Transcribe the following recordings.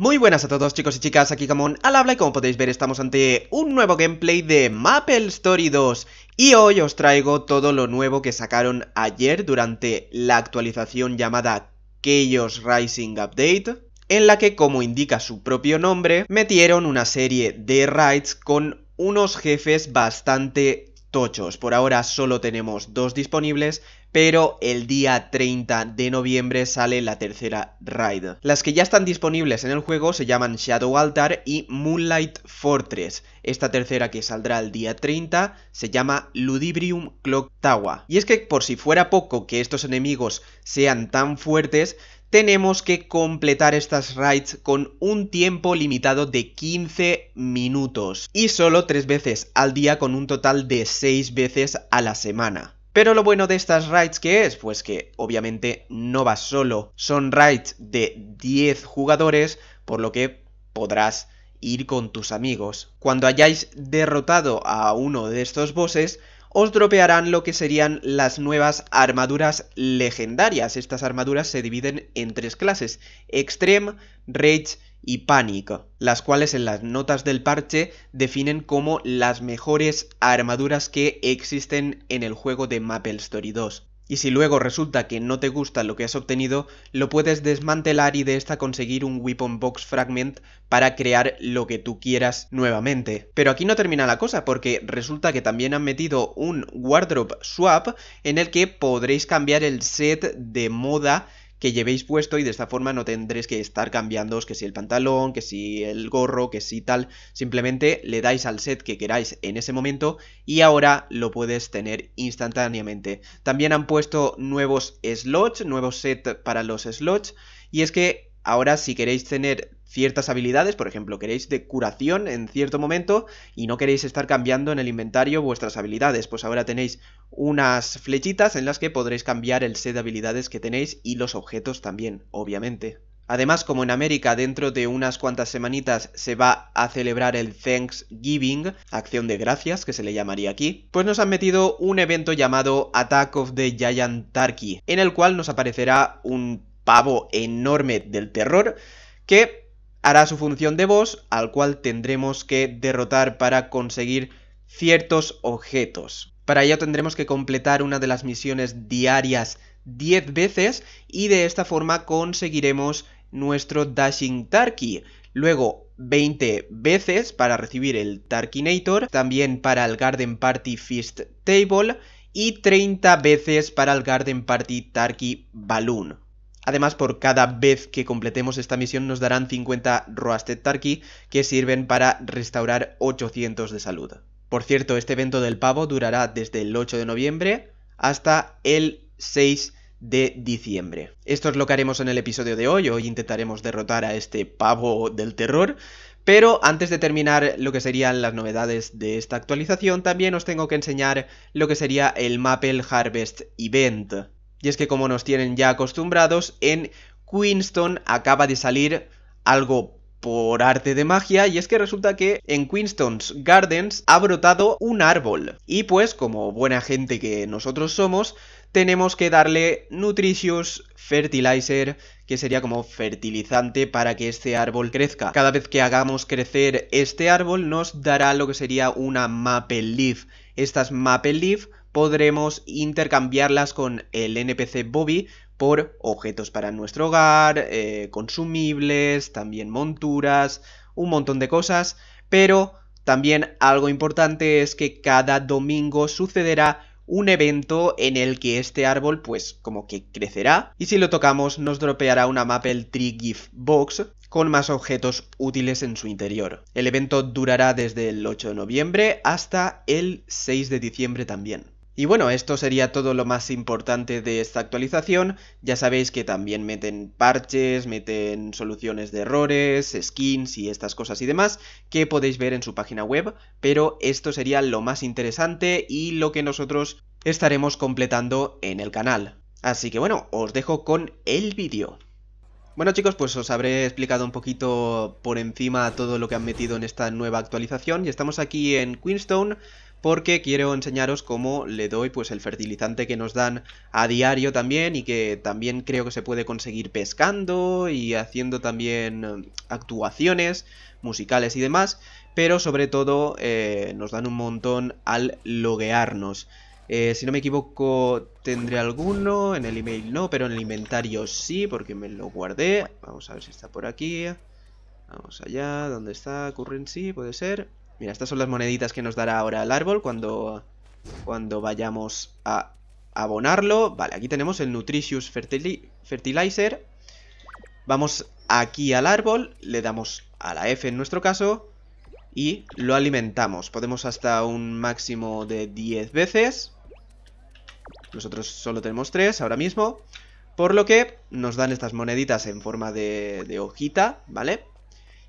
Muy buenas a todos chicos y chicas, aquí Camón al habla y como podéis ver estamos ante un nuevo gameplay de Maple Story 2 Y hoy os traigo todo lo nuevo que sacaron ayer durante la actualización llamada Chaos Rising Update En la que como indica su propio nombre, metieron una serie de raids con unos jefes bastante tochos Por ahora solo tenemos dos disponibles pero el día 30 de noviembre sale la tercera raid. Las que ya están disponibles en el juego se llaman Shadow Altar y Moonlight Fortress. Esta tercera que saldrá el día 30 se llama Ludibrium Clock Tower. Y es que por si fuera poco que estos enemigos sean tan fuertes, tenemos que completar estas raids con un tiempo limitado de 15 minutos y solo 3 veces al día con un total de 6 veces a la semana. Pero lo bueno de estas raids que es, pues que obviamente no vas solo, son raids de 10 jugadores, por lo que podrás ir con tus amigos. Cuando hayáis derrotado a uno de estos bosses, os dropearán lo que serían las nuevas armaduras legendarias. Estas armaduras se dividen en tres clases, Extreme, Rage y Panic, las cuales en las notas del parche definen como las mejores armaduras que existen en el juego de Maple Story 2. Y si luego resulta que no te gusta lo que has obtenido, lo puedes desmantelar y de esta conseguir un Weapon Box Fragment para crear lo que tú quieras nuevamente. Pero aquí no termina la cosa, porque resulta que también han metido un Wardrobe Swap en el que podréis cambiar el set de moda que llevéis puesto y de esta forma no tendréis que estar cambiando que si el pantalón, que si el gorro, que si tal, simplemente le dais al set que queráis en ese momento y ahora lo puedes tener instantáneamente. También han puesto nuevos slots, nuevos set para los slots y es que ahora si queréis tener ciertas habilidades, por ejemplo, queréis de curación en cierto momento y no queréis estar cambiando en el inventario vuestras habilidades, pues ahora tenéis unas flechitas en las que podréis cambiar el set de habilidades que tenéis y los objetos también, obviamente. Además, como en América dentro de unas cuantas semanitas se va a celebrar el Thanksgiving, acción de gracias que se le llamaría aquí, pues nos han metido un evento llamado Attack of the Giant Turkey, en el cual nos aparecerá un pavo enorme del terror que hará su función de boss, al cual tendremos que derrotar para conseguir ciertos objetos. Para ello tendremos que completar una de las misiones diarias 10 veces y de esta forma conseguiremos nuestro Dashing Turkey. Luego 20 veces para recibir el Tarkinator, también para el Garden Party Feast Table y 30 veces para el Garden Party Turkey Balloon. Además, por cada vez que completemos esta misión nos darán 50 Roasted Turkey que sirven para restaurar 800 de salud. Por cierto, este evento del pavo durará desde el 8 de noviembre hasta el 6 de diciembre. Esto es lo que haremos en el episodio de hoy. Hoy intentaremos derrotar a este pavo del terror. Pero antes de terminar lo que serían las novedades de esta actualización, también os tengo que enseñar lo que sería el Maple Harvest Event. Y es que como nos tienen ya acostumbrados, en Queenston acaba de salir algo por arte de magia y es que resulta que en Queenston's Gardens ha brotado un árbol y pues como buena gente que nosotros somos tenemos que darle Nutritious Fertilizer que sería como fertilizante para que este árbol crezca. Cada vez que hagamos crecer este árbol nos dará lo que sería una Maple Leaf. Estas Maple Leaf podremos intercambiarlas con el NPC Bobby por objetos para nuestro hogar, eh, consumibles, también monturas, un montón de cosas, pero también algo importante es que cada domingo sucederá un evento en el que este árbol pues como que crecerá y si lo tocamos nos dropeará una Maple Tree Gift Box con más objetos útiles en su interior. El evento durará desde el 8 de noviembre hasta el 6 de diciembre también. Y bueno, esto sería todo lo más importante de esta actualización. Ya sabéis que también meten parches, meten soluciones de errores, skins y estas cosas y demás que podéis ver en su página web, pero esto sería lo más interesante y lo que nosotros estaremos completando en el canal. Así que bueno, os dejo con el vídeo. Bueno chicos, pues os habré explicado un poquito por encima todo lo que han metido en esta nueva actualización y estamos aquí en Queenstone porque quiero enseñaros cómo le doy pues el fertilizante que nos dan a diario también y que también creo que se puede conseguir pescando y haciendo también eh, actuaciones musicales y demás, pero sobre todo eh, nos dan un montón al loguearnos. Eh, si no me equivoco, tendré alguno. En el email no, pero en el inventario sí, porque me lo guardé. Vamos a ver si está por aquí. Vamos allá. ¿Dónde está? Currency, puede ser. Mira, estas son las moneditas que nos dará ahora el árbol cuando, cuando vayamos a abonarlo. Vale, aquí tenemos el Nutritious Fertilizer. Vamos aquí al árbol, le damos a la F en nuestro caso y lo alimentamos. Podemos hasta un máximo de 10 veces. Nosotros solo tenemos 3 ahora mismo. Por lo que nos dan estas moneditas en forma de, de hojita, ¿vale?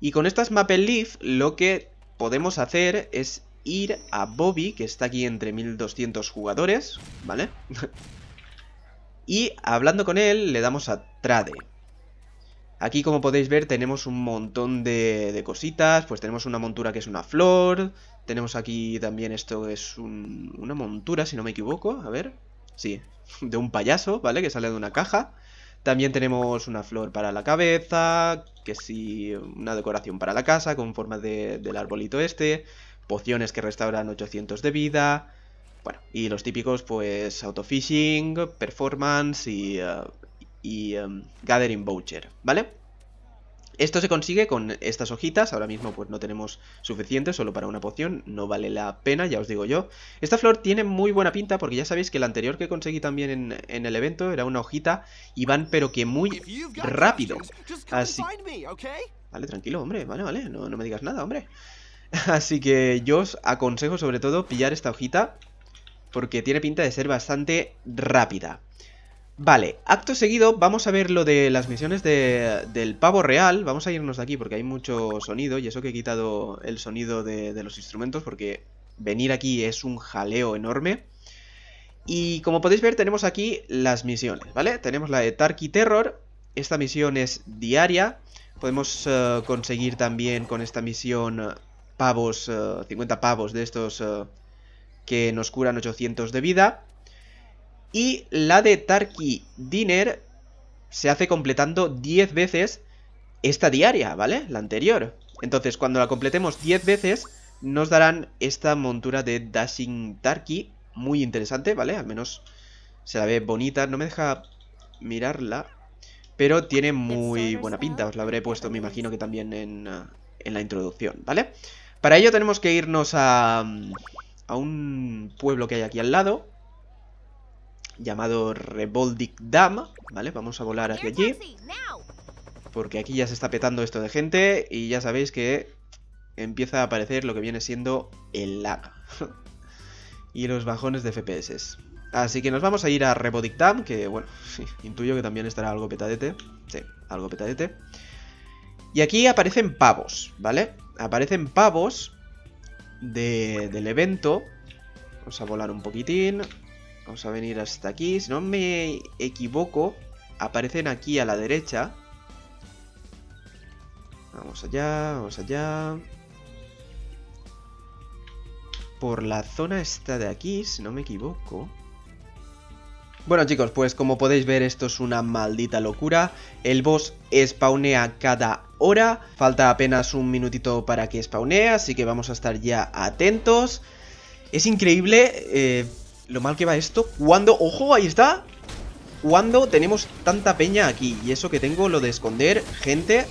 Y con estas Maple Leaf lo que podemos hacer es ir a Bobby, que está aquí entre 1200 jugadores, ¿vale? y hablando con él le damos a Trade. Aquí como podéis ver tenemos un montón de, cositas, pues tenemos una montura que es una flor, tenemos aquí también esto es un, una montura si no me equivoco, a ver, Sí, de un payaso, ¿vale? Que sale de una caja. También tenemos una flor para la cabeza, que sí, una decoración para la casa con forma de, del arbolito este, pociones que restauran 800 de vida, bueno, y los típicos pues autofishing, performance y, y um, gathering voucher, ¿vale? Esto se consigue con estas hojitas, ahora mismo pues no tenemos suficiente solo para una poción, no vale la pena, ya os digo yo. Esta flor tiene muy buena pinta porque ya sabéis que la anterior que conseguí también en, en el evento era una hojita y van pero que muy rápido. Así... Vale, tranquilo, hombre, vale, vale, no, no me digas nada, hombre. Así que yo os aconsejo sobre todo pillar esta hojita porque tiene pinta de ser bastante rápida. Vale, acto seguido vamos a ver lo de las misiones de, del pavo real. Vamos a irnos de aquí porque hay mucho sonido Y eso que he quitado el sonido de, de los instrumentos Porque venir aquí es un jaleo enorme. Y como podéis ver tenemos aquí las misiones, ¿vale? Tenemos la de Tarky Terror Esta misión es diaria. Podemos uh, conseguir también con esta misión uh, pavos, uh, 50 pavos de estos que nos curan 800 de vida y la de Tarky Dinner se hace completando 10 veces esta diaria, ¿vale? La anterior. Entonces, cuando la completemos 10 veces, nos darán esta montura de Dashing Tarky. Muy interesante, ¿vale? Al menos se la ve bonita. No me deja mirarla. Pero tiene muy buena pinta. Os la habré puesto, me imagino que también en, en la introducción, ¿vale? Para ello tenemos que irnos a, a un pueblo que hay aquí al lado llamado Revoldic Dam, ¿vale? Vamos a volar hacia allí. Porque aquí ya se está petando esto de gente y ya sabéis que empieza a aparecer lo que viene siendo el lag. y los bajones de FPS. Así que nos vamos a ir a Revoldic Dam, que bueno, intuyo que también estará algo petadete. Sí, algo petadete. Y aquí aparecen pavos, ¿vale? Aparecen pavos de, del evento. Vamos a volar un poquitín. Vamos a venir hasta aquí. Si no me equivoco, aparecen aquí a la derecha. Vamos allá, vamos allá. Por la zona esta de aquí, si no me equivoco. Bueno chicos, pues como podéis ver esto es una maldita locura. El boss spawnea cada hora. Falta apenas un minutito para que spawnee, así que vamos a estar ya atentos. Es increíble... Eh, lo mal que va esto. Cuando, ojo, ahí está. Cuando tenemos tanta peña aquí. Y eso que tengo, lo de esconder gente.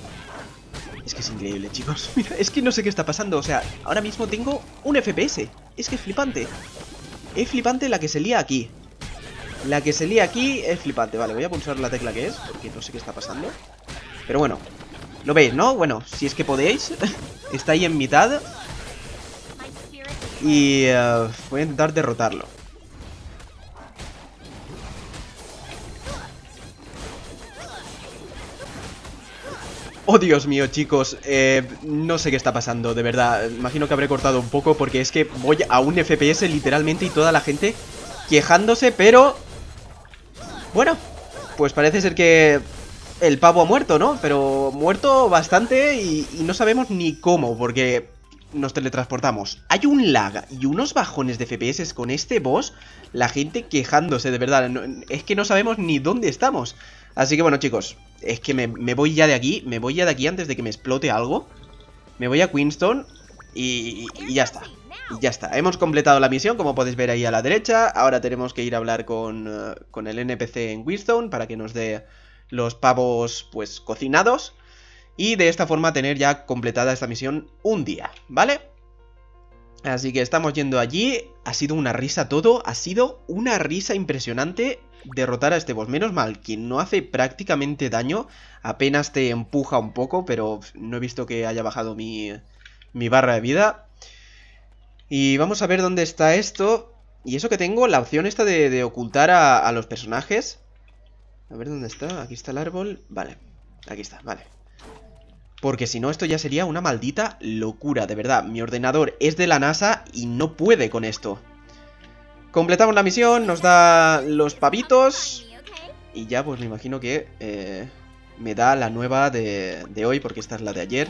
Es que es increíble, chicos. Mira, es que no sé qué está pasando. O sea, ahora mismo tengo un FPS. Es que es flipante. Es flipante la que se lía aquí. La que se lía aquí es flipante. Vale, voy a pulsar la tecla que es, porque no sé qué está pasando. Pero bueno, lo veis, ¿no? Bueno, si es que podéis. está ahí en mitad. Y uh, voy a intentar derrotarlo. Oh, Dios mío, chicos, eh, no sé qué está pasando, de verdad, imagino que habré cortado un poco porque es que voy a un FPS literalmente y toda la gente quejándose, pero... Bueno, pues parece ser que el pavo ha muerto, ¿no? Pero muerto bastante y, no sabemos ni cómo, porque nos teletransportamos. Hay un lag y unos bajones de FPS con este boss, la gente quejándose, de verdad. es que no sabemos ni dónde estamos. Así que bueno, chicos, es que me, voy ya de aquí, me voy ya de aquí antes de que me explote algo. Me voy a Queenstone y, ya está. Ya está, hemos completado la misión, como podéis ver ahí a la derecha. Ahora tenemos que ir a hablar con, eh, con el NPC en Queenstone para que nos dé los pavos pues cocinados y de esta forma tener ya completada esta misión un día, ¿vale? Así que estamos yendo allí, ha sido una risa todo, ha sido una risa impresionante derrotar a este boss. Menos mal, quien no hace prácticamente daño, apenas te empuja un poco, pero no he visto que haya bajado mi, mi barra de vida. Y vamos a ver dónde está esto. Y eso que tengo, la opción esta de, ocultar a los personajes. A ver dónde está. Aquí está el árbol. Vale. Aquí está, vale. Porque si no, esto ya sería una maldita locura, de verdad. Mi ordenador es de la NASA y no puede con esto. Completamos la misión, nos da los pavitos. Y ya, pues me imagino que eh, me da la nueva de, de, hoy, porque esta es la de ayer.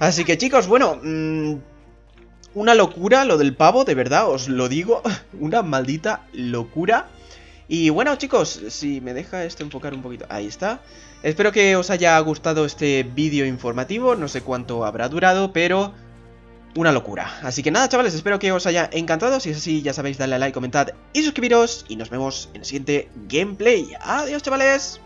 Así que chicos, bueno... Mm, una locura lo del pavo, de verdad, os lo digo. una maldita locura. Y bueno chicos, si me deja este enfocar un poquito, ahí está. Espero que os haya gustado este vídeo informativo, no sé cuánto habrá durado, pero una locura. Así que nada chavales, espero que os haya encantado, si es así ya sabéis, darle a like, comentad y suscribiros. Y nos vemos en el siguiente gameplay. Adiós chavales.